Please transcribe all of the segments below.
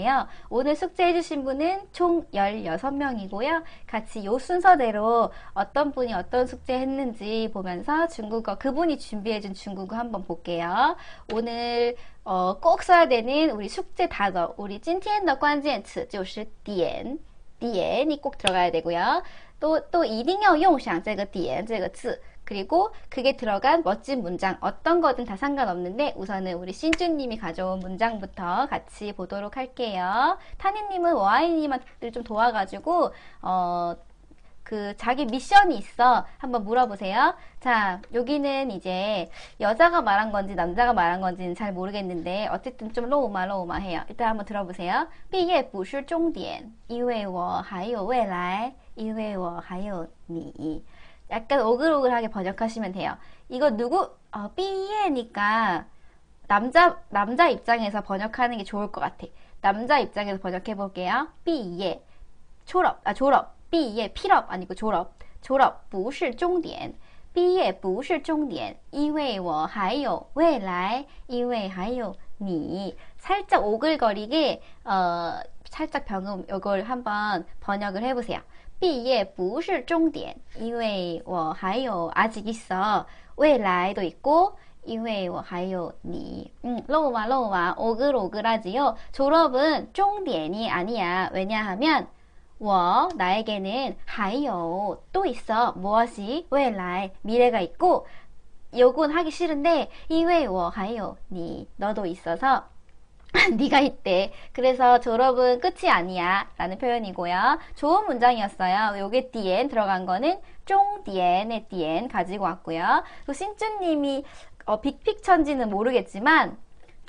요 오늘 숙제해 주신 분은 총 16명이고요. 같이 요 순서대로 어떤 분이 어떤 숙제 했는지 보면서 중국어 그분이 준비해 준 중국어 한번 볼게요. 오늘 어, 꼭 써야 되는 우리 숙제 단어 우리 찐티엔더 관键词 就是点 点이 꼭 들어가야 되고요. 또 또 이딩要 用上这个点这个字 그리고 그게 들어간 멋진 문장 어떤 거든 다 상관없는데 우선은 우리 신주님이 가져온 문장부터 같이 보도록 할게요. 타니님은 와이님한테 좀 도와가지고 어. 그 자기 미션이 있어 한번 물어보세요. 자 여기는 이제 여자가 말한 건지 남자가 말한 건지는 잘 모르겠는데 어쨌든 좀 로우마 로우마 해요. 일단 한번 들어보세요. 毕业不是终点因为我还有未来因为我还有你 약간 오글오글하게 번역하시면 돼요. 이거 누구 어, 삐에니까 남자 남자 입장에서 번역하는 게 좋을 것 같아. 남자 입장에서 번역해 볼게요. 삐예 졸업 아 졸업 삐예 필업 아니고 졸업 졸업 不是终点毕业不是终点因为我还有未来因为还有你 살짝 오글거리게 어 살짝 병음 이걸 한번 번역을 해보세요. 毕业不是终点，因为我还有 아직 있어. 未来도 있고 因为我还有你. 음, 로우마 로우마 오글오글하지요. 졸업은 终点이 아니야. 왜냐하면 我 나에게는 还有또 있어. 무엇이 未来 미래가 있고 요건 하기 싫은데 因为我还有你 너도 있어서 네가 있대. 그래서 졸업은 끝이 아니야. 라는 표현이고요. 좋은 문장이었어요. 요게 뒤엔 들어간 거는 终点의 뒤엔 가지고 왔고요. 또 신주님이 어, big picture인지는 모르겠지만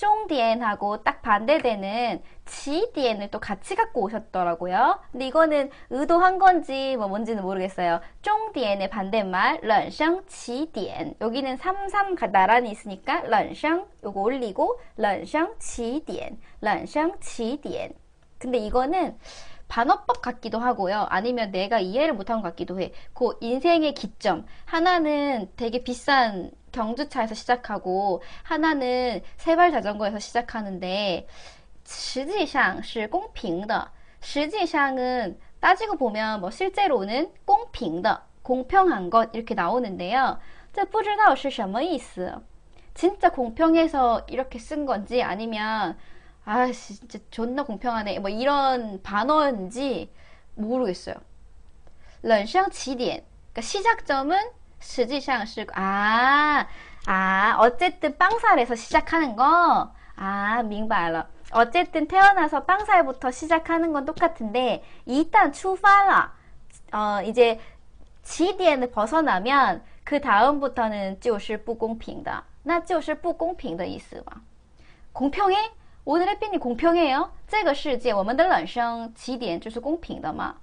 终点하고 딱 반대되는 起点을 또 같이 갖고 오셨더라고요. 근데 이거는 의도한 건지 뭐 뭔지는 모르겠어요. 终点의 반대말 人生起点 여기는 33 나란히 있으니까 人生 요거 올리고 人生起点 人生起点 근데 이거는 반어법 같기도 하고요. 아니면 내가 이해를 못한 것 같기도 해. 그 인생의 기점. 하나는 되게 비싼 경주차에서 시작하고 하나는 세발 자전거에서 시작하는데 实际上是公平的.实际上은 따지고 보면 뭐 실제로는 公平的, 공평한 것 이렇게 나오는데요. 这不知道是什么意思. 진짜 공평해서 이렇게 쓴 건지 아니면 아 진짜 존나 공평하네 뭐 이런 반어인지 모르겠어요. 冷声起点 그러니까 시작점은 实际上是 아, 아, 어쨌든 빵살에서 시작하는 거. 아,明白了. 어쨌든 태어나서 빵살부터 시작하는 건 똑같은데 일단 출발라. 어, 이제 지디엔을 벗어나면 그 다음부터는 就是不公平的.那就是不公平的意思嘛. 공평해? 오늘 햇빛이 공평해요? 这个世界我们的人生起点就是公平的嘛?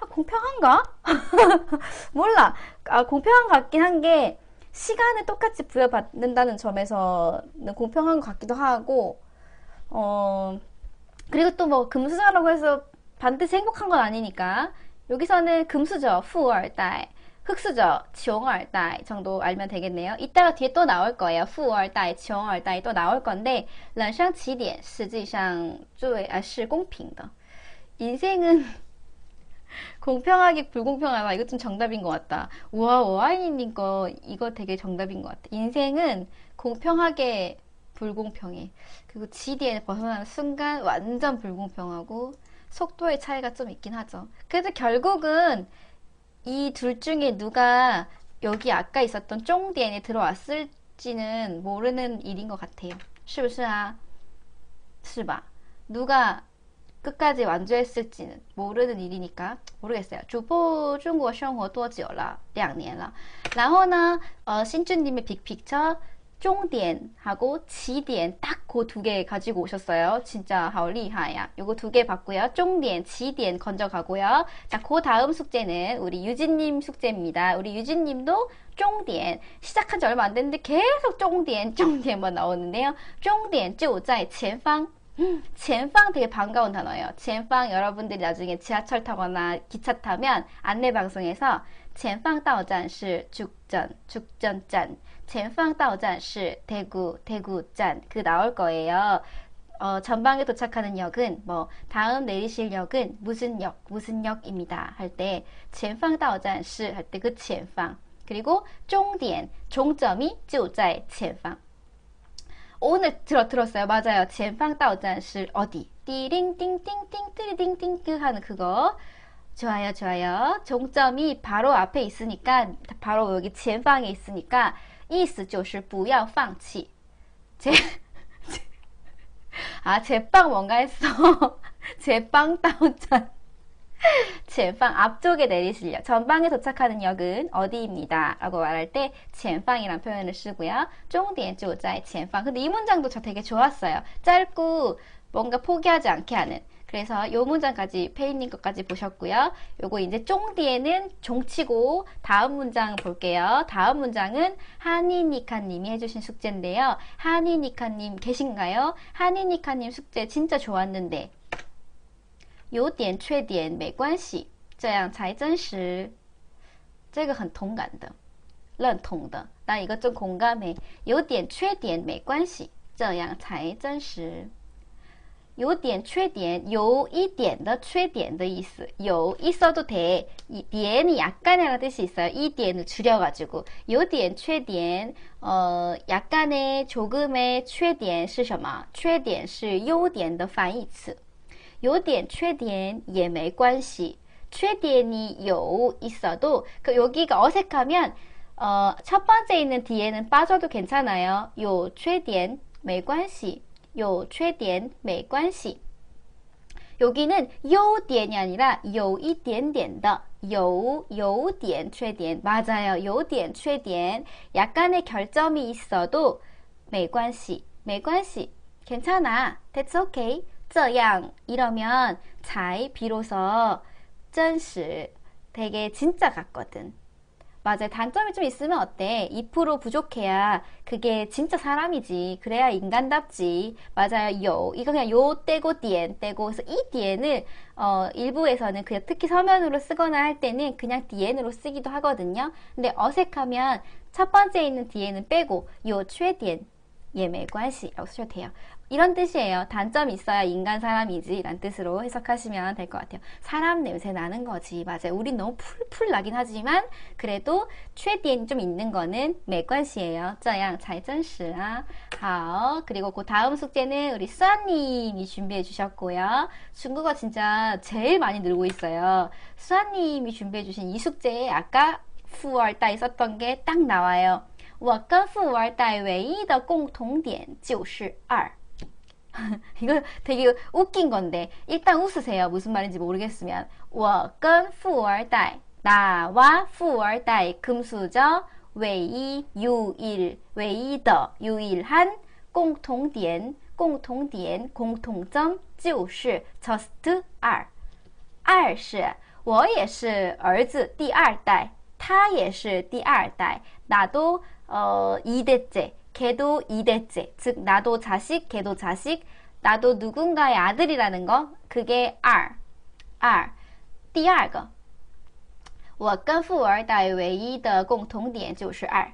아, 공평한가? 몰라. 아, 공평한 것 같긴 한 게, 시간을 똑같이 부여받는다는 점에서는 공평한 것 같기도 하고, 어, 그리고 또 뭐 금수저라고 해서 반드시 행복한 건 아니니까, 여기서는 금수저, 후얼달, 흑수저, 지용얼달 정도 알면 되겠네요. 이따가 뒤에 또 나올 거예요. 후얼달, 지용얼달 또 나올 건데, 人生起点实际上最啊是公平的. 인생은 공평하게 불공평하다. 이거 좀 정답인 것 같다. 우와, 오아이님 거 이거 되게 정답인 것 같아. 인생은 공평하게 불공평해. 그리고 지디에 벗어나는 순간 완전 불공평하고 속도의 차이가 좀 있긴 하죠. 그래서 결국은 이 둘 중에 누가 여기 아까 있었던 쫑디엔에 들어왔을지는 모르는 일인 것 같아요. 是不是啊?是吧? 누가 끝까지 완주했을지는 모르는 일이니까 모르겠어요. 주보 중국 生活多久了?两年了.然后呢, 신주님의 빅픽처 终点하고 지디엔 딱 그 두 개 가지고 오셨어요. 진짜 하울리하야. 요거 두 개 봤고요. 终点, 지디엔 건져가고요. 자, 그 다음 숙제는 우리 유진님 숙제입니다. 우리 유진님도 终点 시작한 지 얼마 안 됐는데 계속 终点,终点만 나오는데요. 终点就在前方 前方 되게 반가운 단어예요. 前方 여러분들이 나중에 지하철 타거나 기차 타면 안내 방송에서 前方到站是 죽전, 죽전 젠팡다오잔시 대구 대구짠 그 나올 거예요. 어, 전방에 도착하는 역은 뭐 다음 내리실 역은 무슨 역 무슨 역입니다. 할 때 젠팡다오잔시 할 때 그 젠팡. 그리고 종디엔 종점이 지우자의 젠팡. 오늘 들어 들었어요. 맞아요. 젠팡다오잔시 어디? 띠링띵띵띵 띠리띵띵 그 하는 그거. 좋아요, 좋아요. 종점이 바로 앞에 있으니까, 바로 여기 젠방에 있으니까, 意思就是不要放弃 제 아, 제빵 뭔가 했어. 제빵 다운전.前方 앞쪽에 내리실 역. 전방에 도착하는 역은 어디입니다. 라고 말할 때前方이란 표현을 쓰고요. 终点就在前方. 근데 이 문장도 저 되게 좋았어요. 짧고 뭔가 포기하지 않게 하는. 그래서 요 문장까지 페이님 것까지 보셨고요. 요거 이제 쫑 뒤에는 종치고 다음 문장 볼게요. 다음 문장은 하니니카님이 해주신 숙제인데요. 하니니카님 계신가요? 하니니카님 숙제 진짜 좋았는데 有点缺点没关系这样才真实这个很同感的认同的나 이거 좀 공감해 有点缺点没关系这样才真实 有点缺点，有一点的缺点的意思。有있어도 돼， 이디엔이약간이라는뜻이있어 요。 이디엔을줄여가지고有点缺点，呃，약간의조금의缺点是什么？缺点是优点的反义词。有点缺点也没关系。缺点이요있어도그여기가어색하면어첫번째있는뒤에는빠져도괜찮아요有缺点没关系。 有缺点没关系. 여기는 有点이 아니라 有一点点的有有点缺点 맞아요. 有点缺点 약간의 결점이 있어도 没关系没关系 괜찮아. That's okay. 这样 이러면 才 비로소 真实 되게 진짜 같거든. 맞아요. 단점이 좀 있으면 어때? 2% 부족해야 그게 진짜 사람이지. 그래야 인간답지. 맞아요. 요. 이거 그냥 요 떼고 디엔 떼고. 그래서 이 디엔을 어, 일부에서는 그냥 특히 서면으로 쓰거나 할 때는 그냥 디엔으로 쓰기도 하거든요. 근데 어색하면 첫 번째 있는 디엔은 빼고 요 최 디엔 예매관시라고 쓰셔도 돼요. 이런 뜻이에요. 단점이 있어야 인간 사람이지 라는 뜻으로 해석하시면 될 것 같아요. 사람 냄새 나는 거지. 맞아요. 우린 너무 풀풀 나긴 하지만 그래도 최대한 좀 있는 거는 매관시예요. 这样才真实啊. 그리고 그 다음 숙제는 우리 수아님이 준비해 주셨고요. 중국어 진짜 제일 많이 늘고 있어요. 수아님이 준비해 주신 이 숙제에 아까 후월따 있었던 게 딱 나와요. 我跟富二代唯一的共同点就是二。 이거 되게 웃긴 건데 일단 웃으세요. 무슨 말인지 모르겠으면 我跟富二代 나와 富二代 금수저 唯一 유일 唯一的 유일한 共同点 共同点 공통점 就是 just 二二是我也是儿子第二代他也是第二代 나도 어 2대째 걔도 2대째, 즉 나도 자식, 걔도 자식, 나도 누군가의 아들이라는 거, 그게 R, R. 第二个，我跟富二代唯一的共同点就是二。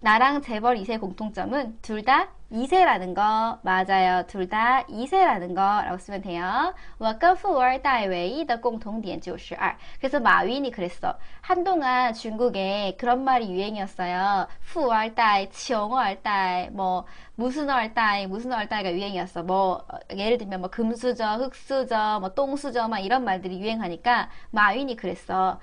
나랑 재벌 2세 공통점은 둘 다 2세라는 거 맞아요. 둘 다 2세라는 거라고 쓰면 돼요. 我跟富二代唯一的共同点就是二. 그래서 마윈이 그랬어. 한동안 중국에 그런 말이 유행이었어요. 푸二代, 穷二代, 뭐 무슨 얼代, 무슨 얼代가 유행이었어. 뭐 예를 들면 뭐 금수저, 흑수저, 뭐 똥수저 막 이런 말들이 유행하니까 마윈이 그랬어.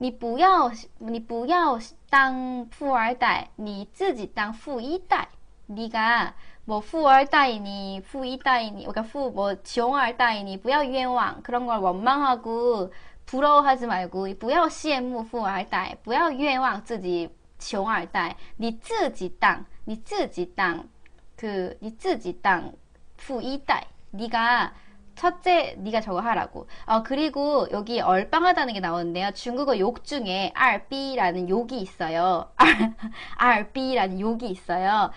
你不要你不要当富二代你自己当富一代네가 뭐富二代이니富一代이니 그러니까富뭐穷二代이니 不要冤枉 그런 걸 원망하고 부러워하지 말고 不要羡慕富二代不要冤枉自己穷二代你自己当그你自己当富一代네가 첫째 네가 저거 하라고. 어 그리고 여기 얼빵하다는 게 나오는데요. 중국어 욕 중에 RB라는 욕이 있어요. RB라는 욕이 있어요.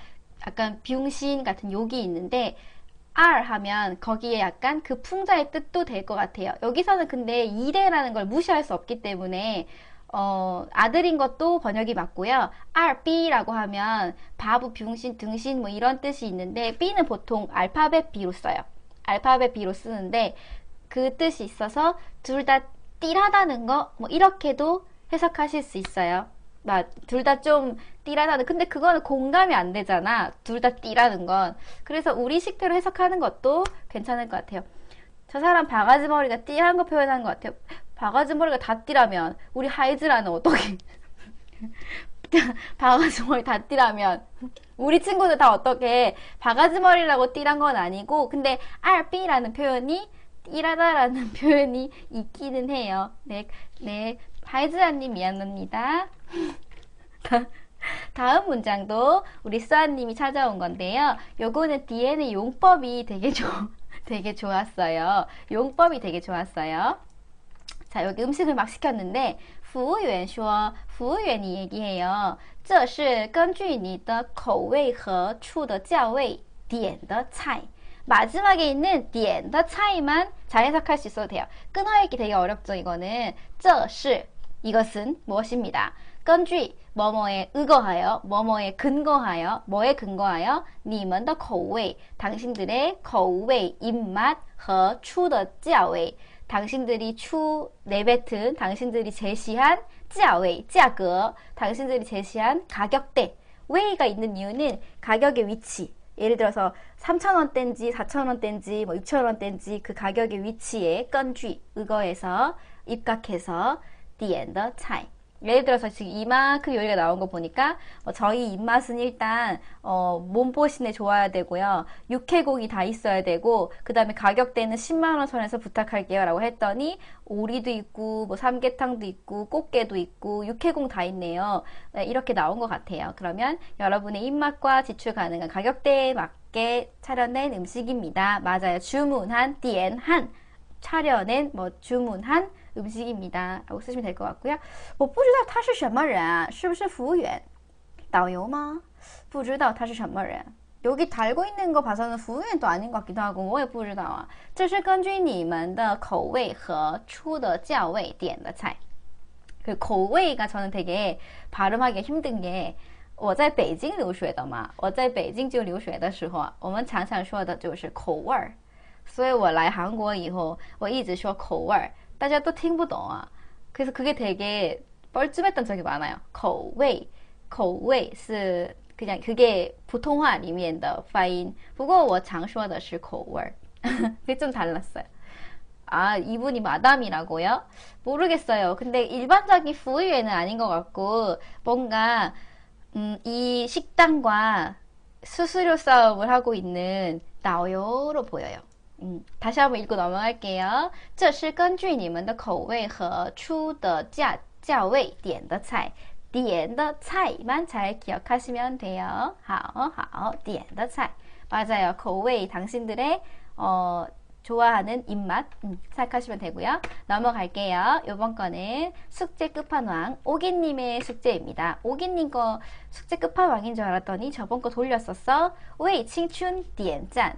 약간 병신 같은 욕이 있는데 R 하면 거기에 약간 그 풍자의 뜻도 될 것 같아요. 여기서는 근데 이래라는 걸 무시할 수 없기 때문에 어, 아들인 것도 번역이 맞고요. RB라고 하면 바보, 병신, 등신 뭐 이런 뜻이 있는데 B는 보통 알파벳 B로 써요. 알파벳 B로 쓰는데 그 뜻이 있어서 둘 다 띠라다는 거 뭐 이렇게도 해석하실 수 있어요. 둘다 좀 띠라다는 근데 그거는 공감이 안 되잖아. 둘 다 띠라는 건. 그래서 우리 식대로 해석하는 것도 괜찮을 것 같아요. 저 사람 바가지 머리가 띠한 거 표현한 것 같아요. 바가지 머리가 다 띠라면 우리 하이즈라는 어떻게 바가지 머리 다 띠라면 우리 친구들 다 어떻게 바가지 머리라고 띠란 건 아니고 근데 RB라는 표현이 띠라다라는 표현이 있기는 해요. 네, 네, 하이즈라님 미안합니다. 다음 문장도 우리 수아님이 찾아온 건데요. 요거는 뒤에는 용법이 되게 좋, 되게 좋았어요. 용법이 되게 좋았어요. 자, 여기 음식을 막 시켰는데 服务员说 服务员이 얘기해요. 这是根据你的口味和醋的价位点的菜. 마지막에 있는 点的 차이만 잘 해석할 수 있어도 돼요. 끊어읽기 되게 어렵죠, 이거는. 这是 이것은 무엇입니다. 根据 뭐뭐에 의거하여, 뭐뭐에 근거하여, 뭐에 근거하여, 你们的口味, 당신들의 口味, 입맛, 和出的价位, 당신들이 추 내뱉은 당신들이 제시한 价位, 价格, 당신들이 제시한 가격대. 웨이가 있는 이유는 가격의 위치. 예를 들어서 3,000원대인지 4,000원대인지 뭐 6,000원대인지 그 가격의 위치에 건쥐 의거해서 입각해서 the end 차이. 예를 들어서 지금 이만큼 요리가 나온 거 보니까 어, 저희 입맛은 일단 어, 몸보신에 좋아야 되고요. 육회고기 다 있어야 되고 그 다음에 가격대는 10만 원 선에서 부탁할게요 라고 했더니 오리도 있고 뭐 삼계탕도 있고 꽃게도 있고 육회공 다 있네요. 네, 이렇게 나온 것 같아요. 그러면 여러분의 입맛과 지출 가능한 가격대에 맞게 차려낸 음식입니다. 맞아요. 주문한 디엔 차려낸 뭐 주문한 음식입니다. 라고 쓰시면 될 것 같고요. 我不知道他是什么人，是不是服务员？导游吗？不知道他是什么人。 여기 달고 있는 거 봐서는服务员도 아닌 것 같기도 하고 我也不知道啊这是根据你们的口味和出的价位点的菜그口味가 저는 되게 발음하기 힘든 게 我在北京留学的嘛，我在北京就留学的时候，我们常常说的就是口味儿，所以我来韩国以后，我一直说口味儿。 大家都听不懂啊。 그래서 그게 되게 뻘쭘했던 적이 많아요. 口味,口味是 그냥 그게普通话 里面的发音. 不过我常说的是口味. 그게 좀 달랐어요. 아, 이분이 마담이라고요? 모르겠어요. 근데 일반적인 부위에는 아닌 것 같고 뭔가 음, 이 식당과 수수료 싸움을 하고 있는 나오요로 보여요. 음, 다시 한번 읽고 넘어갈게요. 这是根据你们的口味和出的价价位点的菜.点的菜만 잘 기억하시면 돼요. 好好点的菜 맞아요. 口味 당신들의 어, 좋아하는 입맛 음, 생각하시면 되고요. 넘어갈게요. 이번 거는 숙제 끝판왕 오기님의 숙제입니다. 오기님 거 숙제 끝판왕인 줄 알았더니 저번 거 돌렸었어. 왜 칭춘 点赞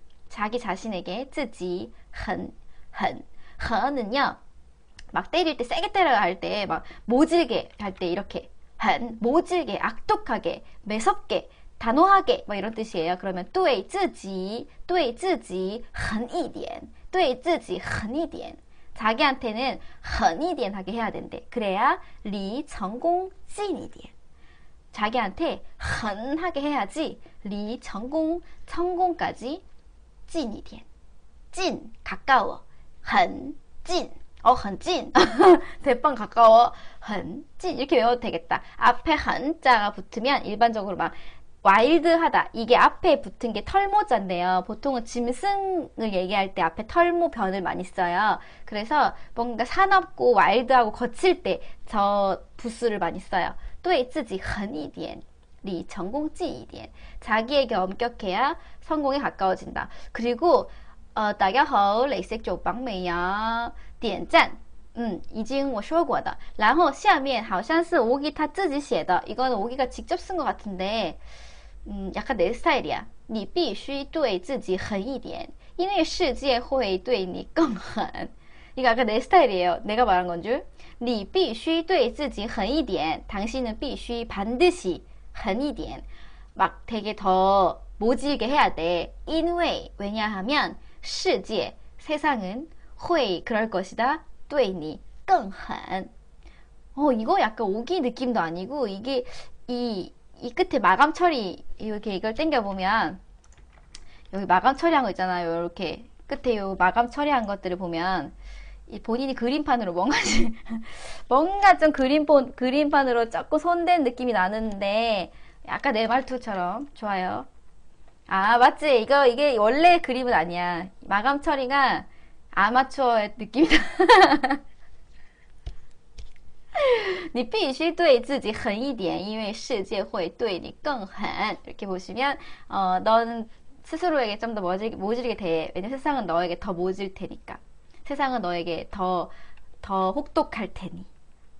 자기 자신에게 自己很很很은요 막 때릴 때 세게 때려야 할 때 막 모질게 할 때 이렇게 한 모질게 악독하게 매섭게 단호하게 뭐 이런 뜻이에요. 그러면 对自己对自己狠一点对自己狠一点 자기한테는 狠一点 하게 해야 된대. 그래야 리 성공 近一点 자기한테 狠하게 해야지 리 성공 성공까지 近一点찐 가까워 很近 어, 很近 대빵 가까워 很近 이렇게 외워도 되겠다 앞에 한자가 붙으면 일반적으로 막 와일드하다 이게 앞에 붙은 게 털모자인데요 보통은 짐승을 얘기할 때 앞에 털모 변을 많이 써요 그래서 뭔가 사납고 와일드하고 거칠 때 저 부스를 많이 써요 对自己狠一点 리 전공지 이디엔 자기에게 엄격해야 성공에 가까워진다. 그리고 呃，大家好，你食早饭没呀？点赞。嗯，已经我说过的。然后下面好像是오기他自己写的，이거는오기가직접쓴것같은 데， 嗯，약간내스타일이야你必须对自己狠一点，因为世界会对你更狠。이거약간내스타일이에요내가말한건 줄。 你必须对自己狠一点，당신은必须반드시 狠一点，막되게더모질게해야 돼。 因为왜냐하면世界세상은会그럴것이다对你更狠。어이거약간오기느낌도아니고이게이이끝에마감처리이렇게이걸당겨보면여기마감처리한거있잖아요이렇게끝에요마감처리한것들을보면 본인이그림판으로뭔가 뭔가좀그림본그림판으로조금손댄느낌이나는데약간내말투처럼좋아요아맞지이거이게원래그림은아니야마감처리가 아마추어의 느낌이다. 你必须对自己狠一点，因为世界会对你更狠. 이렇게 보시면 어, 넌 스스로에게 좀 더 모질, 모질게 돼. 왜냐면 세상은 너에게 더 모질 테니까. 세상은 너에게 더, 더 혹독할 테니.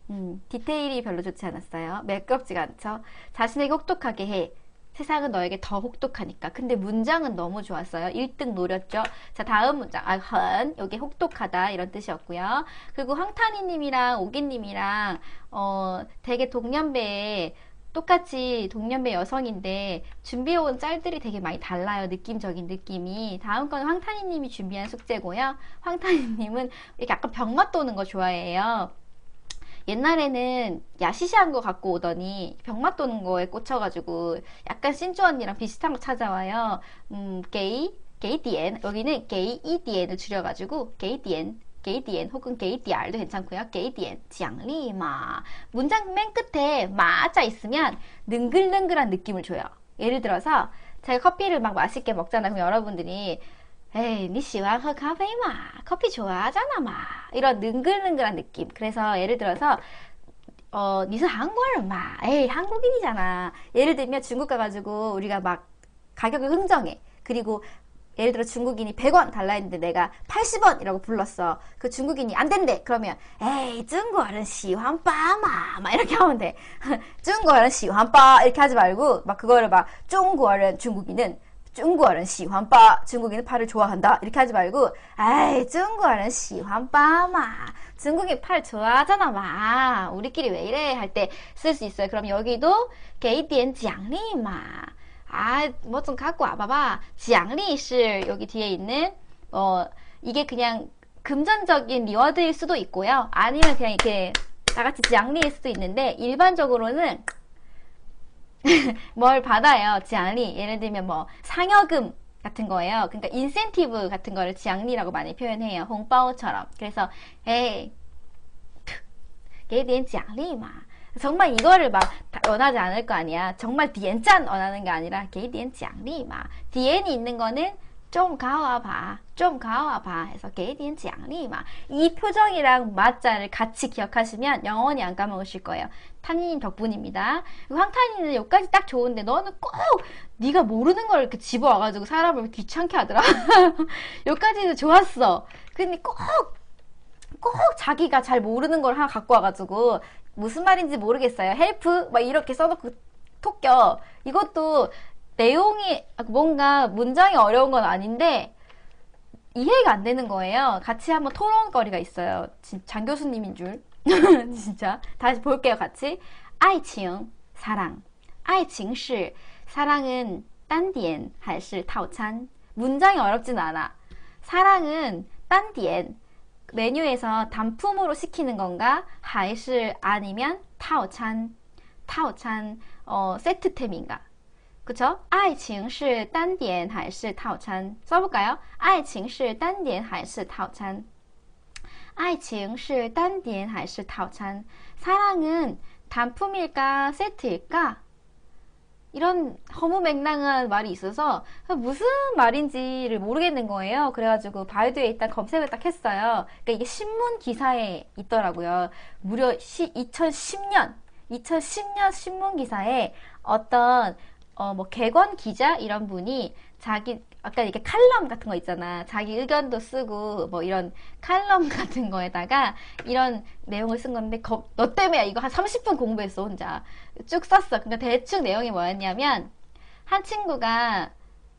음, 디테일이 별로 좋지 않았어요. 매끄럽지가 않죠. 자신에게 혹독하게 해. 세상은 너에게 더 혹독하니까. 근데 문장은 너무 좋았어요. 1등 노렸죠. 자, 다음 문장. 아, 헌. 여기 혹독하다. 이런 뜻이었고요. 그리고 황탄이 님이랑 오기 님이랑, 어, 되게 동년배에 똑같이 동년배 여성인데 준비해온 짤들이 되게 많이 달라요. 느낌적인 느낌이. 다음 건 황탄이님이 준비한 숙제고요. 황탄이님은 이렇게 약간 병맛 도는 거 좋아해요. 옛날에는 야시시한 거 갖고 오더니 병맛 도는 거에 꽂혀가지고 약간 신주 언니랑 비슷한 거 찾아와요. 음, 给, 给点. 여기는 给一点을 줄여가지고 给点. 给点 혹은 给点儿도 괜찮고요. 给点, 奖励嘛. 문장 맨 끝에 嘛자 있으면 능글능글한 느낌을 줘요. 예를 들어서 제가 커피를 막 맛있게 먹잖아요. 그럼 여러분들이 에이, 니 시원한 카페 마. 커피 좋아하잖아, 마. 이런 능글능글한 느낌. 그래서 예를 들어서 어, 니스 한국어 마. 에이, 한국인이잖아. 예를 들면 중국 가가지고 우리가 막 가격을 흥정해. 그리고 예를 들어 중국인이 100원 달라 했는데 내가 80원이라고 불렀어. 그 중국인이 안 된대. 그러면 에이, 중국어는 시환빠마. 막 이렇게 하면 돼. 중국어는 시환빠. 이렇게 하지 말고 막 그거를 막 중국어는 중국인은 중국어는 시환빠 중국인은 파를 좋아한다 이렇게 하지 말고 아이 중국어는 시환빠마 중국인 팔 좋아하잖아 마 우리끼리 왜 이래 할 때 쓸 수 있어요 그럼 여기도 게이디엔 장리마 아 뭐 좀 갖고 와봐봐 장리是 여기 뒤에 있는 어 이게 그냥 금전적인 리워드일 수도 있고요 아니면 그냥 이렇게 다 같이 장리일 수도 있는데 일반적으로는 뭘 받아요. 奖励. 예를 들면 뭐 상여금 같은 거예요. 그러니까 인센티브 같은 거를 奖励라고 많이 표현해요. 红包처럼. 그래서 에이 奖励嘛. 정말 이거를 막 원하지 않을 거 아니야. 정말 진짜 원하는 게 아니라 给点奖励嘛. 点이 있는 거는 좀 가와 봐. 좀 가와 봐. 해서 给点奖励嘛. 이 표정이랑 嘛자를 같이 기억하시면 영원히 안 까먹으실 거예요. 탄이님 덕분입니다. 황탄이는 여기까지 딱 좋은데 너는 꼭 네가 모르는 걸 이렇게 집어와가지고 사람을 귀찮게 하더라. 여기까지는 좋았어. 근데 꼭, 꼭 자기가 잘 모르는 걸 하나 갖고 와가지고 무슨 말인지 모르겠어요. help 막 이렇게 써놓고 토껴 이것도 내용이 아, 뭔가 문장이 어려운 건 아닌데 이해가 안 되는 거예요. 같이 한번 토론거리가 있어요. 장 교수님인 줄 진짜 다시 볼게요. 같이 아이칭 사랑 아이칭시 사랑은 딴디엔 할시 타오찬 문장이 어렵진 않아. 사랑은 딴디엔 메뉴에서 단품으로 시키는 건가? 还是 아니면 套餐? 套餐 어, 세트템인가? 그쵸? 爱情是单点还是套餐? 써볼까요? 爱情是单点还是套餐?爱情是单点还是套餐? 사랑은 단품일까 세트일까? 이런 허무맹랑한 말이 있어서 무슨 말인지를 모르겠는 거예요. 그래가지고 바이두에 일단 검색을 딱 했어요. 그러니까 이게 신문 기사에 있더라고요. 무려 시, 2010년 2010년 신문 기사에 어떤 어, 뭐 개건 기자 이런 분이 자기 아까 이렇게 칼럼 같은 거 있잖아. 자기 의견도 쓰고 뭐 이런 칼럼 같은 거에다가 이런 내용을 쓴 건데 거, 너 때문에 이거 한 30분 공부했어 혼자 쭉 썼어. 그러니까 대충 내용이 뭐였냐면 한 친구가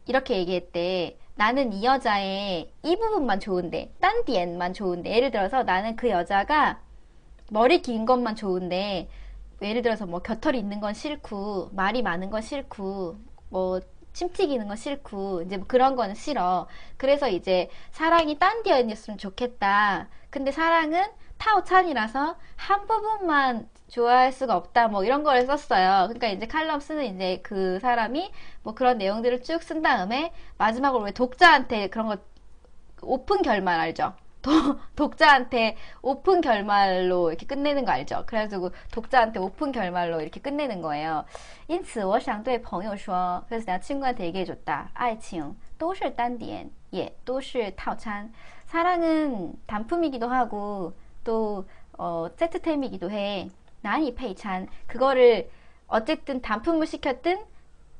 이렇게 얘기했대. 나는 이 여자의 이 부분만 좋은데 딴 디엔만 좋은데 예를 들어서 나는 그 여자가 머리 긴 것만 좋은데 예를 들어서 뭐 겨털이 있는 건 싫고 말이 많은 건 싫고 뭐 침 튀기는 건 싫고 이제 뭐 그런 거는 싫어. 그래서 이제 사랑이 单点이었으면 좋겠다. 근데 사랑은 套餐이라서 한 부분만 좋아할 수가 없다. 뭐 이런 거를 썼어요. 그러니까 이제 칼럼 쓰는 이제 그 사람이 뭐 그런 내용들을 쭉 쓴 다음에 마지막으로 왜 독자한테 그런 거 오픈 결말 알죠? 독자한테 오픈 결말로 이렇게 끝내는 거 알죠? 그래가지고 독자한테 오픈 결말로 이렇게 끝내는 거예요. 因此我想对朋友说 그래서 내가 친구한테 얘기해줬다. 爱情都是单点也都是套餐 사랑은 단품이기도 하고 또 어, 세트템이기도 해. 난이 페이찬 그거를 어쨌든 단품을 시켰든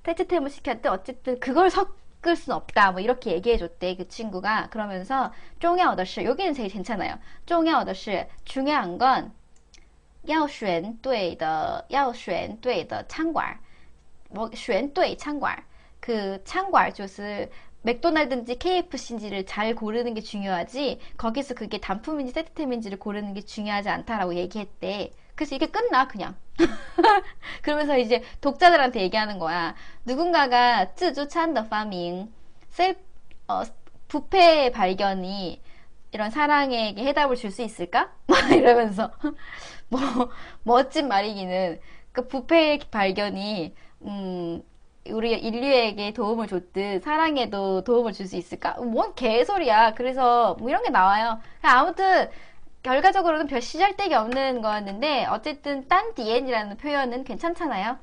세트템을 시켰든 어쨌든 그걸 섞 바꿀 순 없다. 뭐 이렇게 얘기해 줬대 그 친구가 그러면서 重要的是 여기는 제일 괜찮아요. 重要的是 중요한 건 要选对的要选对的餐馆뭐选对餐馆그餐馆 就是 맥도날드인지 KFC인지를 잘 고르는 게 중요하지 거기서 그게 단품인지 세트템인지를 고르는 게 중요하지 않다라고 얘기했대. 그래서 이게 끝나 그냥. 그러면서 이제 독자들한테 얘기하는 거야. 누군가가 쯔주찬더 파밍 셀 어, 부패 발견이 이런 사랑에게 해답을 줄 수 있을까? 막 이러면서 뭐 멋진 말이기는 그 부패 발견이 음 우리 인류에게 도움을 줬듯 사랑에도 도움을 줄 수 있을까? 뭔 개소리야. 그래서 뭐 이런 게 나와요. 아무튼 결과적으로는 별 시잘데기 없는 거였는데 어쨌든 单点이라는 표현은 괜찮잖아요.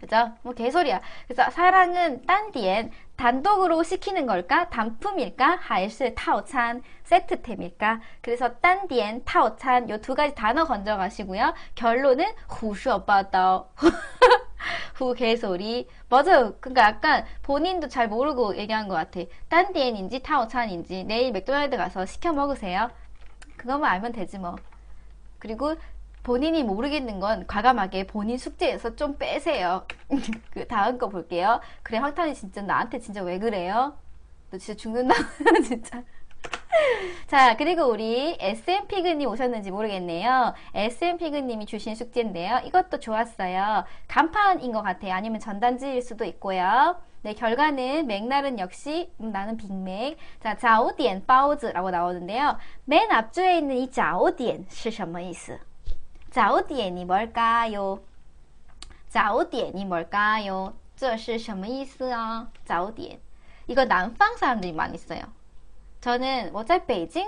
그죠? 뭐 개소리야. 그래서 사랑은 单点 단독으로 시키는 걸까? 단품일까? 还是 套餐 세트템일까? 그래서 单点 套餐 요 두 가지 단어 건져 가시고요. 결론은 胡说八道. 胡 개소리. 맞아요. 그러니까 약간 본인도 잘 모르고 얘기한 것 같아. 딴 디엔인지 타오찬인지 내일 맥도날드 가서 시켜 먹으세요. 그것만 알면 되지 뭐. 그리고 본인이 모르겠는 건 과감하게 본인 숙제에서 좀 빼세요. 그 다음 거 볼게요. 그래 황탄이 진짜 나한테 진짜 왜 그래요? 너 진짜 죽는다 진짜. 자, 그리고 우리 SM 피그님 오셨는지 모르겠네요. SM 피그님이 주신 숙제인데요. 이것도 좋았어요. 간판인 것 같아요. 아니면 전단지일 수도 있고요. 네, 결과는 맥날은 역시 음, 나는 빅맥. 자, 자오디엔 바오즈라고 나오는데요. 맨 앞줄에 있는 이 자오디엔 是什么意思? 자오디엔이 뭘까요? 자오디엔이 뭘까요? 这是什么意思啊? 자오디엔. 이거 남방 사람들이 많이 써요. 저는 我在北京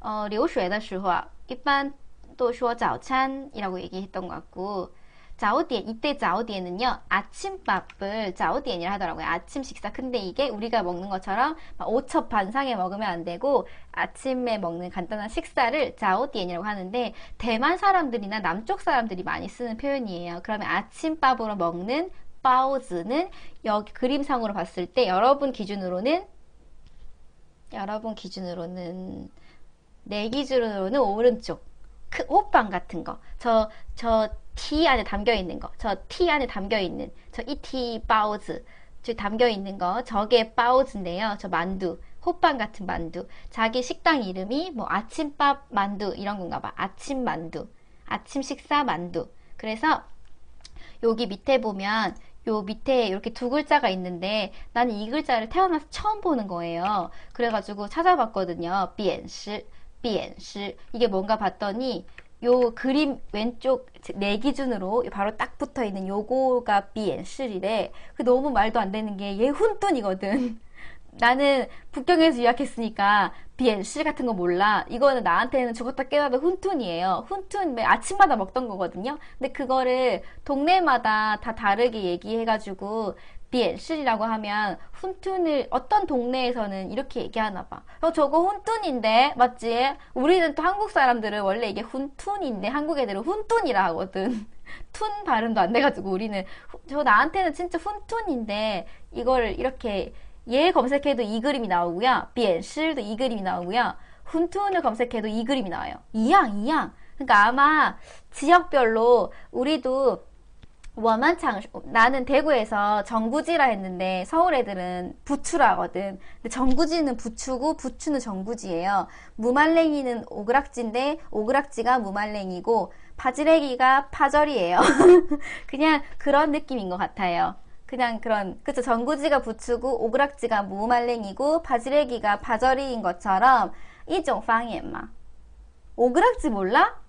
어, 留学的时候啊一般都说早餐이라고 얘기했던 것 같고 자오디엔 이때 자오디엔은요 아침밥을 자오디엔이라 하더라고요. 아침 식사. 근데 이게 우리가 먹는 것처럼 오첩 반상에 먹으면 안 되고 아침에 먹는 간단한 식사를 자오디엔이라고 하는데 대만 사람들이나 남쪽 사람들이 많이 쓰는 표현이에요. 그러면 아침밥으로 먹는 바오즈는 여기 그림상으로 봤을 때 여러분 기준으로는 여러분 기준으로는 내 기준으로는 오른쪽 그 호빵 같은 거. 저, 저 T 안에 담겨 있는 거. 저 T 안에 담겨 있는, 저 이티 바우즈. 저 담겨 있는 거. 저게 바우즈인데요. 저 만두. 호빵 같은 만두. 자기 식당 이름이 뭐 아침밥 만두 이런 건가 봐. 아침 만두. 아침 식사 만두. 그래서 여기 밑에 보면 요 밑에 이렇게 두 글자가 있는데 나는 이 글자를 태어나서 처음 보는 거예요. 그래가지고 찾아봤거든요. 비엔시, 비엔시. 이게 뭔가 봤더니 요 그림 왼쪽 내 기준으로 바로 딱 붙어 있는 요거가 비엔실이래. 그 너무 말도 안 되는 게 얘 훈돈이거든. 나는 북경에서 유학했으니까 비엔실 같은 거 몰라. 이거는 나한테는 죽었다 깨어나도 훈툰이에요. 훈툰 아침마다 먹던 거거든요. 근데 그거를 동네마다 다 다르게 얘기해가지고 비엔실이라고 하면 훈툰을 어떤 동네에서는 이렇게 얘기하나 봐. 어, 저거 훈툰인데 맞지? 우리는 또 한국 사람들은 원래 이게 훈툰인데 한국 애들은 훈툰이라 하거든. 툰 발음도 안 돼가지고 우리는 저 나한테는 진짜 훈툰인데 이거를 이렇게 얘 검색해도 이 그림이 나오고요. 비엔실도 이 그림이 나오고요. 훈툰을 검색해도 이 그림이 나와요. 이양, 이양. 그러니까 아마 지역별로 우리도 워만창 나는 대구에서 정구지라 했는데 서울 애들은 부추라거든. 근데 정구지는 부추고 부추는 정구지예요. 무말랭이는 오그락지인데 오그락지가 무말랭이고 파지레기가 파절이에요. 그냥 그런 느낌인 것 같아요. 그냥 그런 그쵸 정구지가 부추고 오그락지가 무말랭이고 파지레기가 파절이인 것처럼 이종 방예마 오그락지 몰라?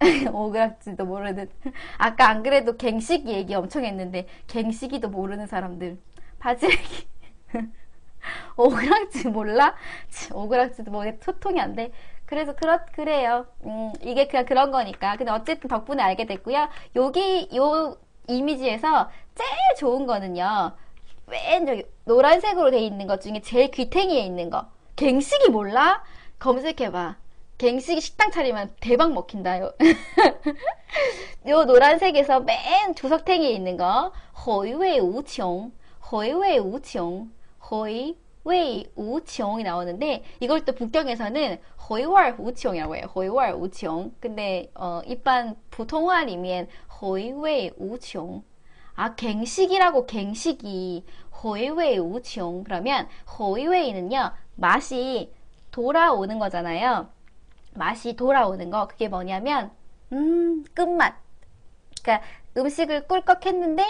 오그락지도 모르는 아까 안 그래도 갱식이 얘기 엄청 했는데 갱식이도 모르는 사람들 바지레기 오그락지 몰라? 오그락지도 뭐 소통이 안 돼. 그래서 그렇 그래요. 음, 이게 그냥 그런 거니까. 근데 어쨌든 덕분에 알게 됐고요. 여기 요 이미지에서 제일 좋은 거는요. 맨 저기 노란색으로 돼 있는 것 중에 제일 귀탱이에 있는 거. 갱식이 몰라? 검색해봐. 갱식이 식당 차리면 대박 먹힌다. 요, 요 노란색에서 맨 조석탱이에 있는 거. 허이웨이 우총. 허이웨이 우총. 허이 웨이 우총이 나오는데 이걸 또 북경에서는 허이월 우총이라고 해요. 回味儿无穷. 근데 어, 일반 보통화里面 허이웨이 우총. 아, 갱식이라고 갱식이 허이웨이 우총. 그러면 허이웨이는요. 맛이 돌아오는 거잖아요. 맛이 돌아오는 거 그게 뭐냐면 음 끝맛 그러니까 음식을 꿀꺽 했는데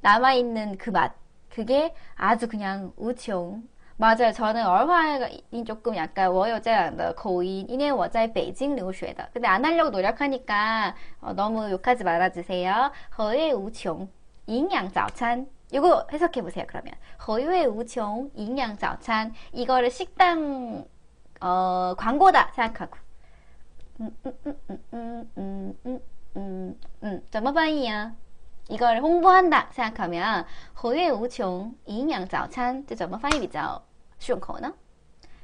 남아있는 그 맛 그게 아주 그냥 우총 맞아요. 저는 얼화인 조금 약간 我有这样的口音因为我在北京留学的 근데 안 하려고 노력하니까 어, 너무 욕하지 말아주세요. 허의 우총 营养早餐 이거 해석해 보세요. 그러면 허의 우총 营养早餐 이거를 식당 어, 광고다 생각하고 음, 怎么翻译啊? 이걸 홍보한다 생각하면 活跃无穷营养早餐这怎么翻译比较顺口呢?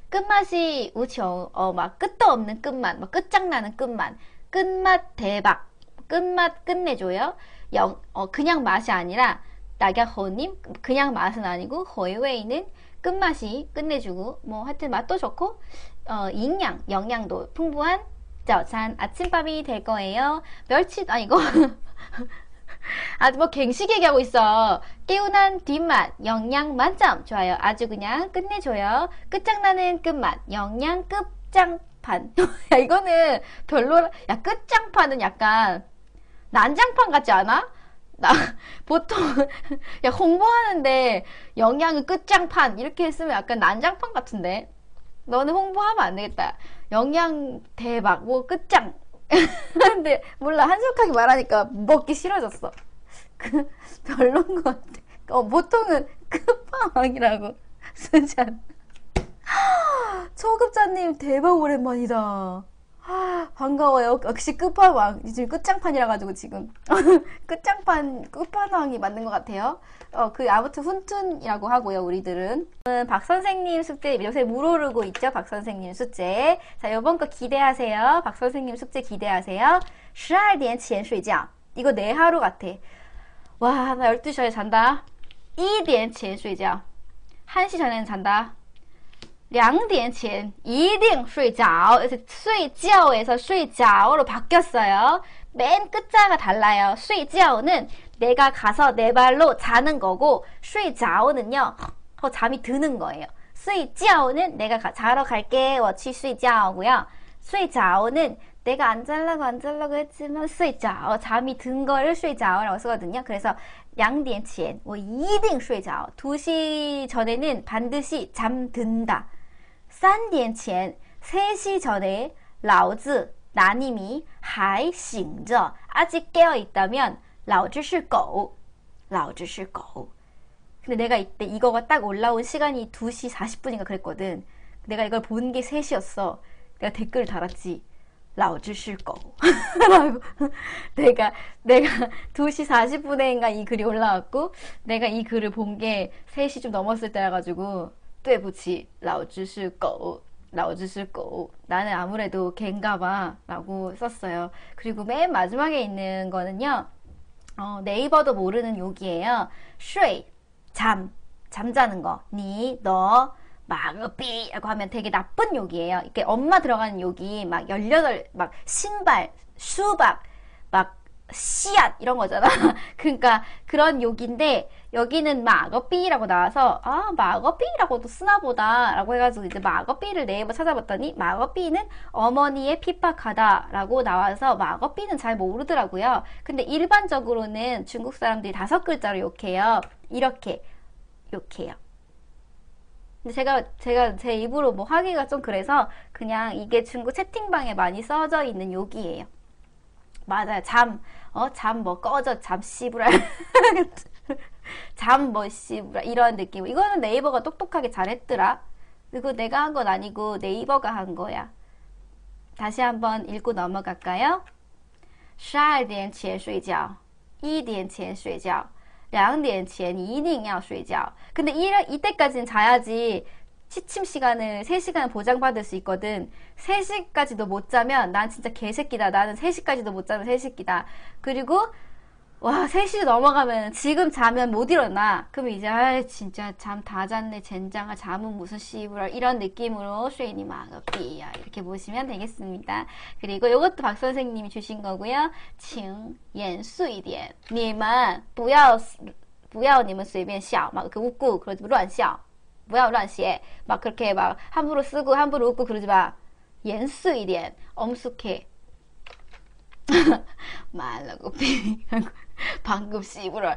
끝맛이 우청 어막 끝도 없는 끝맛 막 끝장나는 끝맛 끝맛 대박 끝맛 끝내줘요 영, 어, 그냥 맛이 아니라 낙약호님 그냥 맛은 아니고 허이웨이는 끝맛이 끝내주고 뭐 하여튼 맛도 좋고 어,营养영양도 풍부한 早餐 아침밥이 될 거예요. 멸치 아 이거 아주 뭐 갱식 얘기하고 있어. 깨운한 뒷맛 영양 만점 좋아요. 아주 그냥 끝내줘요. 끝장나는 끝맛 영양 끝장판. 야 이거는 별로 야 끝장판은 약간 난장판 같지 않아? 나 보통 야 홍보하는데 영양은 끝장판 이렇게 했으면 약간 난장판 같은데. 너는 홍보하면 안 되겠다. 영양 대박, 뭐 끝장. 근데 몰라 한적하게 말하니까 먹기 싫어졌어. 그 별론 것 같아. 어, 보통은 끝판왕이라고 쓰지 않. 초급자님 대박 오랜만이다. 반가워요. 역시 끝판왕. 지금 끝장판이라 가지고 지금 끝장판 끝판왕이 맞는 것 같아요. 어, 그 아무튼 훈툰이라고 하고요. 우리들은 박 선생님 숙제 요새 물오르고 있죠. 박 선생님 숙제. 자, 이번 거 기대하세요. 박 선생님 숙제 기대하세요. 12点前睡觉. 이거 내 하루 같아. 와, 나 12시 전에 잔다. 1点前睡觉. 1시 전에는 잔다. 两点前一定睡着.睡觉에서 睡着로 바뀌었어요. 맨 끝자가 달라요. 睡觉는 내가 가서 내 발로 자는 거고 睡着는요. 어, 잠이 드는 거예요. 睡觉는 내가 가, 자러 갈게. 我去睡觉고요. 睡着는 내가 안 잘라고 안 잘라고 했지만 睡着 잠이 든 거를 睡着라고 쓰거든요. 그래서 2点前 뭐 一定睡着 2시 전에는 반드시 잠든다. 3点前 3시 전에 老子 나님이 还醒着 아직 깨어 있다면 老子是狗老子是狗 근데 내가 이때 이거가 딱 올라온 시간이 2시 40분인가 그랬거든. 내가 이걸 본 게 3시였어. 내가 댓글을 달았지. 老子是狗 라고 내가 내가 2시 40분에인가 이 글이 올라왔고 내가 이 글을 본 게 3시 좀 넘었을 때라 가지고 对不起,老子是狗 라오즈스고 나는 아무래도 갠가봐 라고 썼어요. 그리고 맨 마지막에 있는 거는요. 어, 네이버도 모르는 욕이에요. 睡, 잠, 잠자는 거. 니, 너, 마그비라고 하면 되게 나쁜 욕이에요. 이게 엄마 들어가는 욕이 막 18, 막 신발, 수박, 막 씨앗 이런 거잖아. 그러니까 그런 욕인데 여기는 마거삐라고 나와서 아 마거삐라고도 쓰나 보다 라고 해가지고 이제 마거삐를 네이버 찾아봤더니 마거삐는 어머니의 핍박하다 라고 나와서 마거삐는 잘 모르더라고요. 근데 일반적으로는 중국 사람들이 다섯 글자로 욕해요. 이렇게 욕해요. 근데 제가 제가 제 입으로 뭐 하기가 좀 그래서 그냥 이게 중국 채팅방에 많이 써져 있는 욕이에요. 맞아요. 잠, 어, 잠 뭐 꺼져, 잠 씨부라. 잠 뭐 씨부라. 이런 느낌. 이거는 네이버가 똑똑하게 잘했더라. 그리고 내가 한 건 아니고 네이버가 한 거야. 다시 한번 읽고 넘어갈까요? 12点前睡觉，1点前睡觉，2点前一定要睡觉。 근데 이, 이때까지는 자야지 취침 시간을 3시간 보장받을 수 있거든. 3시까지도 못 자면 난 진짜 개새끼다. 나는 3시까지도 못 자면 새끼다. 그리고 와 3시 넘어가면 지금 자면 못 일어나. 그럼 이제 아 진짜 잠 다 잤네. 젠장아 잠은 무슨 씨부라 이런 느낌으로 쉐이니 마거비야 이렇게 보시면 되겠습니다. 그리고 이것도 박 선생님이 주신 거고요. 请严肃一点你们不要不要你们随便笑막 웃고 그러지 乱笑 뭐야乱写 막 그렇게 막 함부로 쓰고 함부로 웃고 그러지 마. 严肃一点 엄숙해. 말라고 방금 씨부럴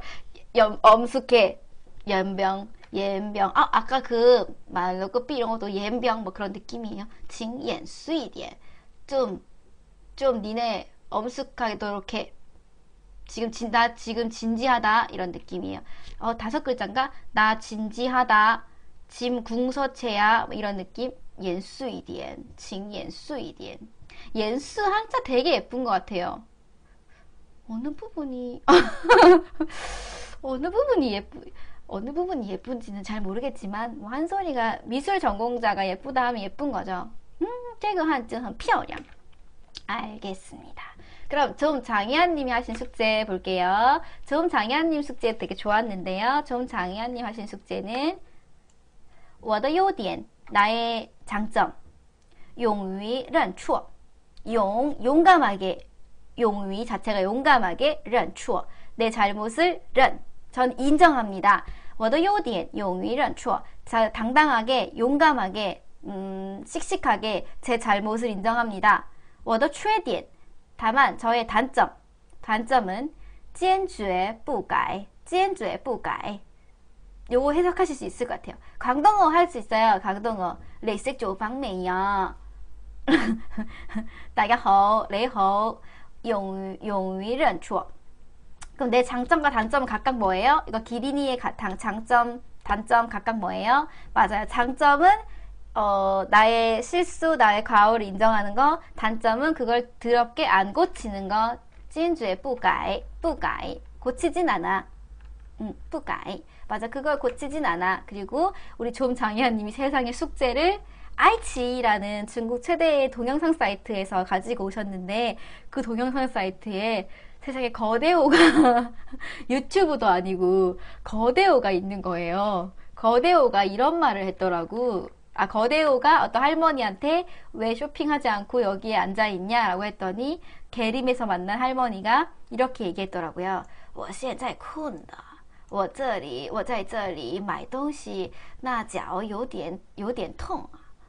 염, 엄숙해. 연병 연병. 아 아까 그 말로 끝비 이런 것도 연병 뭐 그런 느낌이에요. 징연수이디엔 좀좀 니네 엄숙하게 더 이렇게 지금 진, 나 지금 진지하다 이런 느낌이에요. 어 다섯 글자인가? 나 진지하다 짐 궁서체야 뭐 이런 느낌? 연수이디엔 징연수이디엔 연수 한자 되게 예쁜 것 같아요. 어느 부분이 어느 부분이 예쁘 어느 부분이 예쁜지는 잘 모르겠지만 뭐 한소리가 미술 전공자가 예쁘다 하면 예쁜 거죠 음, 这个汉字很漂亮 알겠습니다. 그럼 좀 장희한님이 하신 숙제 볼게요. 좀 장희한님 숙제 되게 좋았는데요. 좀 장희한님 하신 숙제는 我的优点 나의 장점 勇于认错 용 용감하게 용위 자체가 용감하게 认错내 잘못을 认전 인정합니다. 我的优点 용위认错 자, 당당하게 용감하게 음, 씩씩하게 제 잘못을 인정합니다. 我的缺点 다만 저의 단점 단점은 坚决不改坚决不改 요거 해석하실 수 있을 것 같아요. 강동어 할 수 있어요. 강동어. 레이색 조방메이야. 大家好,你好. 勇于, 용위, 용위를 주어. 그럼 내 장점과 단점은 각각 뭐예요? 이거 기린이의 가, 당, 장점, 단점 각각 뭐예요? 맞아요. 장점은 어, 나의 실수, 나의 과오를 인정하는 거. 단점은 그걸 드럽게 안 고치는 거. 진주의 뿌가이, 뿌가이. 고치진 않아. 응, 뿌가이. 맞아. 그걸 고치진 않아. 그리고 우리 좀 장희아님이 세상의 숙제를 아이치라는 중국 최대의 동영상 사이트에서 가지고 오셨는데 그 동영상 사이트에 세상에 거대호가 유튜브도 아니고 거대호가 있는 거예요. 거대호가 이런 말을 했더라고. 아, 거대호가 어떤 할머니한테 왜 쇼핑하지 않고 여기에 앉아 있냐라고 했더니 계림에서 만난 할머니가 이렇게 얘기했더라고요. 我现在困了。我这里，我在这里买东西，那脚有点有点痛啊，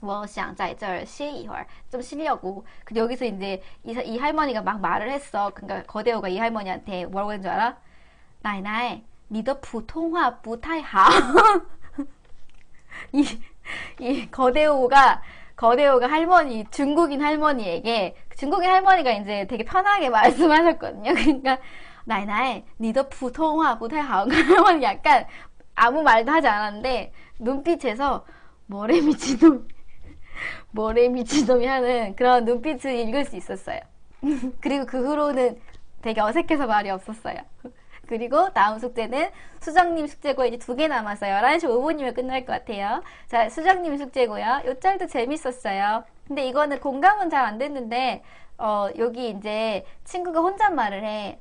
我想在这儿歇一会儿좀 쉬려고 근데 여기서 이제 이, 이, 할머니가 막 말을 했어 그러니까 거대호가 이 할머니한테 뭐라고 했는 줄 알아? 나이나이 니더 부통화 부타이하 이, 이 거대호가 거대호가 할머니 중국인 할머니에게 중국인 할머니가 이제 되게 편하게 말씀하셨거든요 그러니까 나이나이 니더 부통화 부타이하 할머니 약간 아무 말도 하지 않았는데 눈빛에서 머리 미친놈 뭐래 미친놈이 하는 그런 눈빛을 읽을 수 있었어요. 그리고 그 후로는 되게 어색해서 말이 없었어요. 그리고 다음 숙제는 수정님 숙제고 이제 두 개 남았어요. 11시 5분이면 끝날 것 같아요. 자, 수정님 숙제고요. 요 짤도 재밌었어요. 근데 이거는 공감은 잘 안 됐는데, 어, 여기 이제 친구가 혼잣말을 해.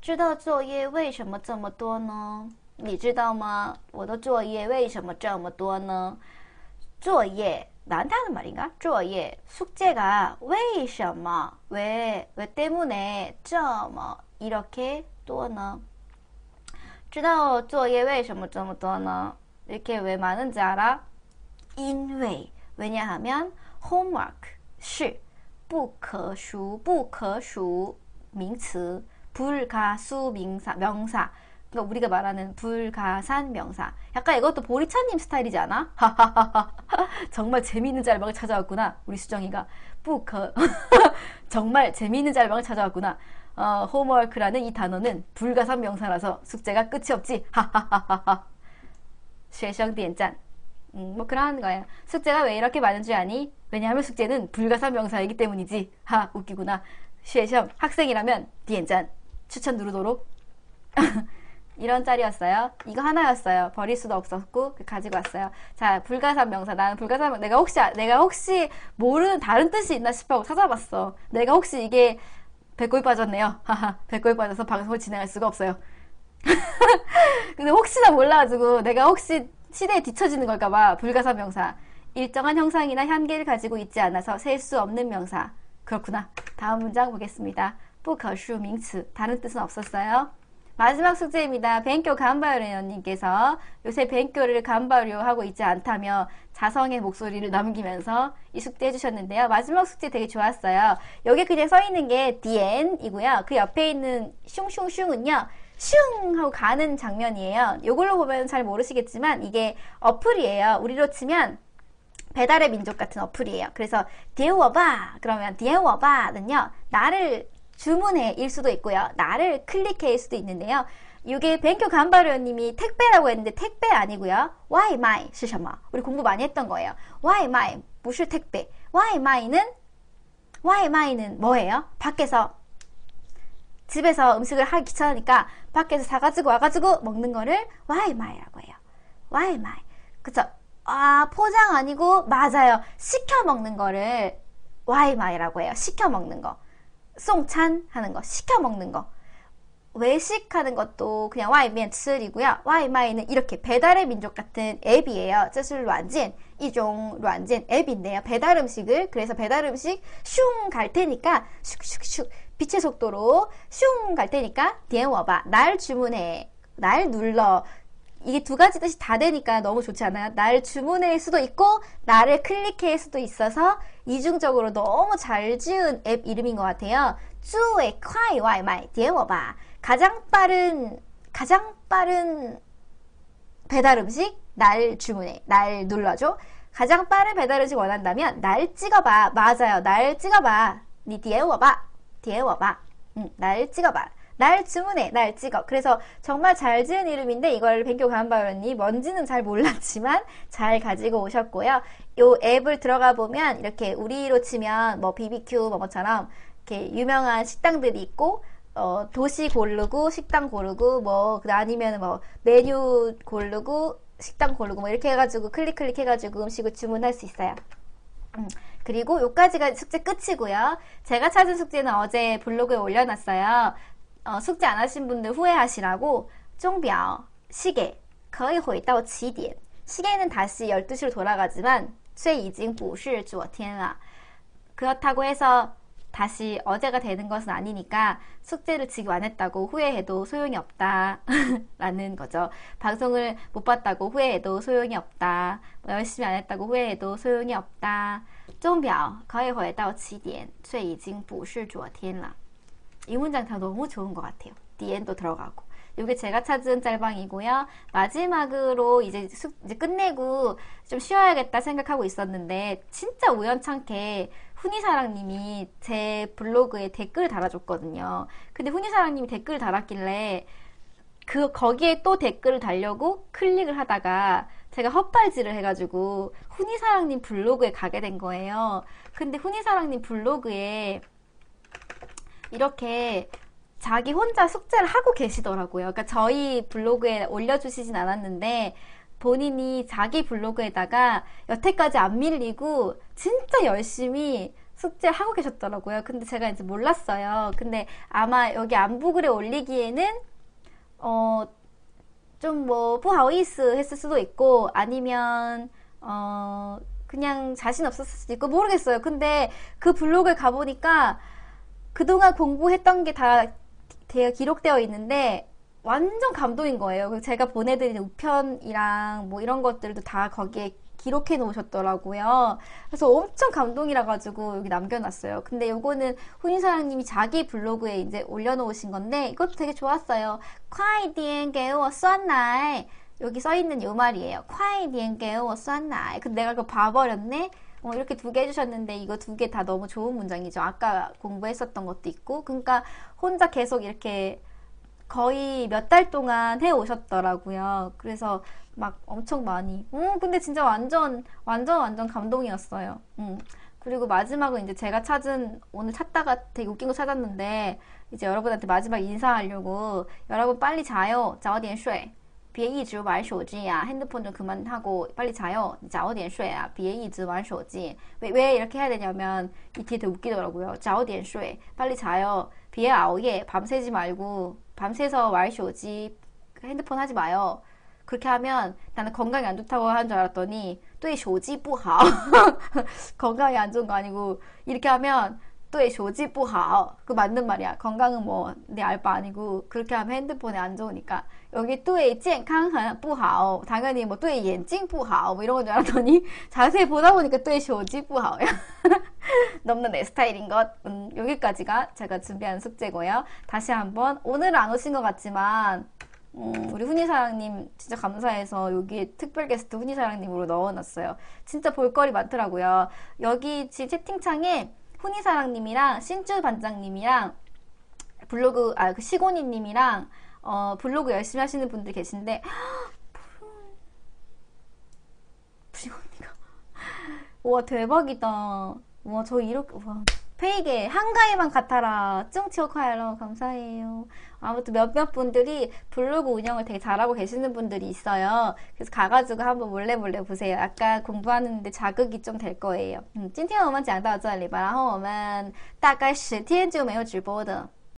知道作业为什么这么多呢？你知道吗？我的作业为什么这么多呢？作业 나한테 하는 말인가? 作业 숙제가 为什么 왜, 왜 때문에 这么 이렇게 또는 知道作业为什么这么多呢? 이렇게 왜 많은지 알아? 因为 왜냐하면 homework 是不可数不可数名词 불가수 명사 명사 그러니까 우리가 말하는 불가산 명사. 약간 이것도 보리차님 스타일이지 않아? 정말 재미있는 짤방을 찾아왔구나. 우리 수정이가. 뿌커. 정말 재미있는 짤방을 찾아왔구나. 어, 홈워크라는 이 단어는 불가산 명사라서 숙제가 끝이 없지. 하하하하하. 쉐성디엔짠. 음, 뭐 그런 거예요. 숙제가 왜 이렇게 많은 줄 아니? 왜냐하면 숙제는 불가산 명사이기 때문이지. 하, 웃기구나. 쉐성 학생이라면 디엔짠. 추천 누르도록. 이런 짤이었어요. 이거 하나였어요. 버릴 수도 없었고 가지고 왔어요. 자, 불가산 명사. 나는 불가산 명사. 내가 혹시 내가 혹시 모르는 다른 뜻이 있나 싶어 찾아봤어. 내가 혹시 이게 배꼽이 빠졌네요. 하하. 배꼽이 빠져서 방송을 진행할 수가 없어요. 근데 혹시나 몰라가지고 내가 혹시 시대에 뒤처지는 걸까봐 불가산 명사. 일정한 형상이나 향기를 가지고 있지 않아서 셀 수 없는 명사. 그렇구나. 다음 문장 보겠습니다. 不可数名词. 다른 뜻은 없었어요. 마지막 숙제입니다. 뱅교 간바요레님께서 요새 뱅교를 간바료 하고 있지 않다며 자성의 목소리를 남기면서 이 숙제 해주셨는데요. 마지막 숙제 되게 좋았어요. 여기 그냥 써 있는 게 디엔이고요. 그 옆에 있는 슝슝슝은요. 슝 하고 가는 장면이에요. 이걸로 보면 잘 모르시겠지만 이게 어플이에요. 우리로 치면 배달의 민족 같은 어플이에요. 그래서 디에워바 그러면 디에워바는요 나를 주문해일 수도 있고요. 나를 클릭해일 수도 있는데요. 이게 뱅큐 간바료님이 택배라고 했는데 택배 아니고요. Why my 是什么? 우리 공부 많이 했던 거예요. Why my 不是 택배. Why my는 Why my는 뭐예요? 밖에서 집에서 음식을 하기 귀찮으니까 밖에서 사가지고 와가지고 먹는 거를 Why my라고 해요. Why my. 그쵸? 아 포장 아니고 맞아요. 시켜 먹는 거를 Why my라고 해요. 시켜 먹는 거. 송찬 하는 거, 시켜 먹는 거. 외식하는 것도 그냥 와이면吃이고요. 와이마이는 이렇게 배달의 민족 같은 앱이에요. 这是软件, 이종 软件 앱인데요. 배달 음식을 그래서 배달 음식 슝 갈 테니까 슉슉슉 빛의 속도로 슝 갈 테니까 点我吧. 날 주문해. 날 눌러. 이게 두 가지 뜻이 다 되니까 너무 좋지 않아요? 날 주문할 수도 있고 나를 클릭할 수도 있어서 이중적으로 너무 잘 지은 앱 이름인 것 같아요. 最快外卖点我吧 가장 빠른 가장 빠른 배달 음식? 날 주문해. 날 눌러줘. 가장 빠른 배달 음식 원한다면 날 찍어봐. 맞아요. 날 찍어봐. 你点我吧 디에워봐 응, 날 찍어봐 날 주문해, 날 찍어. 그래서 정말 잘 지은 이름인데 이걸 뱅교 간바요니 뭔지는 잘 몰랐지만 잘 가지고 오셨고요. 요 앱을 들어가 보면 이렇게 우리로 치면 뭐 BBQ 뭐처럼 이렇게 유명한 식당들이 있고 어, 도시 고르고 식당 고르고 뭐 아니면 뭐 메뉴 고르고 식당 고르고 뭐 이렇게 해가지고 클릭 클릭 해가지고 음식을 주문할 수 있어요. 음, 그리고 요까지가 숙제 끝이고요. 제가 찾은 숙제는 어제 블로그에 올려놨어요. 어, 숙제 안 하신 분들 후회하시라고 钟表 시계 可以回到起点 시계는 다시 12시로 돌아가지만 却已经不是昨天了 그렇다고 해서 다시 어제가 되는 것은 아니니까 숙제를 지금 안 했다고 후회해도 소용이 없다 라는 거죠. 방송을 못 봤다고 후회해도 소용이 없다. 뭐 열심히 안 했다고 후회해도 소용이 없다. 钟表可以回到起点却已经不是昨天了 이 문장 다 너무 좋은 것 같아요. 디엔도 들어가고. 이게 제가 찾은 짤방이고요. 마지막으로 이제, 수, 이제 끝내고 좀 쉬어야겠다 생각하고 있었는데 진짜 우연찮게 훈이사랑님이 제 블로그에 댓글 달아줬거든요. 근데 훈이사랑님이 댓글 달았길래 그 거기에 또 댓글을 달려고 클릭을 하다가 제가 헛발질을 해가지고 훈이사랑님 블로그에 가게 된 거예요. 근데 훈이사랑님 블로그에 이렇게 자기 혼자 숙제를 하고 계시더라고요. 그러니까 저희 블로그에 올려주시진 않았는데 본인이 자기 블로그에다가 여태까지 안 밀리고 진짜 열심히 숙제를 하고 계셨더라고요. 근데 제가 이제 몰랐어요. 근데 아마 여기 안부글에 올리기에는 어, 좀 뭐, 부하오이스 했을 수도 있고, 아니면, 어, 그냥 자신 없었을 수도 있고, 모르겠어요. 근데 그 블로그에 가보니까 그동안 공부했던 게 다 기록되어 있는데 완전 감동인 거예요. 제가 보내드린 우편이랑 뭐 이런 것들도 다 거기에 기록해 놓으셨더라고요. 그래서 엄청 감동이라 가지고 여기 남겨놨어요. 근데 요거는 훈인사랑님이 자기 블로그에 이제 올려놓으신 건데 이것도 되게 좋았어요. 콰이디엔게오 쏘안나이 여기 써있는 요 말이에요. 콰이디엔게오 쏘안나이 근데 내가 그거 봐버렸네. 어, 이렇게 두 개 해주셨는데 이거 두 개 다 너무 좋은 문장이죠. 아까 공부했었던 것도 있고, 그러니까 혼자 계속 이렇게 거의 몇 달 동안 해 오셨더라고요. 그래서 막 엄청 많이. 음, 근데 진짜 완전 완전 완전 감동이었어요. 음. 그리고 마지막은 이제 제가 찾은 오늘 찾다가 되게 웃긴 거 찾았는데 이제 여러분한테 마지막 인사하려고 여러분 빨리 자요. 자 어디엔 쉐. 别一直玩手机야. 핸드폰 좀 그만하고 빨리 자요. 早点睡야. 别一直玩手机. 왜, 왜 이렇게 해야 되냐면 이 뒤에 되게 웃기더라고요. 早点睡. 빨리 자요. 别熬夜. 밤새지 말고 밤새서 왈쇼지 핸드폰 하지 마요. 그렇게 하면 나는 건강이 안 좋다고 하는 줄 알았더니 또 쇼지 뿌하 건강이 안 좋은 거 아니고 이렇게 하면 또 쇼지 뿌하 그 맞는 말이야 건강은 뭐 내 알바 아니고 그렇게 하면 핸드폰에 안 좋으니까 여기 또의 健康很不好 당연히 뭐 또의 眼睛不好뭐 이런 건 줄 알았더니 자세히 보다 보니까 또의 쇼지 뿌하야 너무나 내 스타일인 것 음, 여기까지가 제가 준비한 숙제고요 다시 한번 오늘은 안 오신 것 같지만 음, 우리 훈이사랑님 진짜 감사해서 여기에 특별 게스트 훈이사랑님으로 넣어놨어요. 진짜 볼거리 많더라고요. 여기 지 채팅창에 훈이사랑님이랑 신주 반장님이랑 블로그 아 그 시고니님이랑 어, 블로그 열심히 하시는 분들 계신데 시고니가 와 대박이다. 와 저 이렇게 와 페이게 한가위만 같아라. 쫑치오카이러 감사해요. 아무튼 몇몇 분들이 블로그 운영을 되게 잘하고 계시는 분들이 있어요. 그래서 가가지고 한번 몰래 몰래 보세요. 아까 공부하는데 자극이 좀 될 거예요. 음, 今天我们讲到这里吧，然后我们大概十天就没有直播的。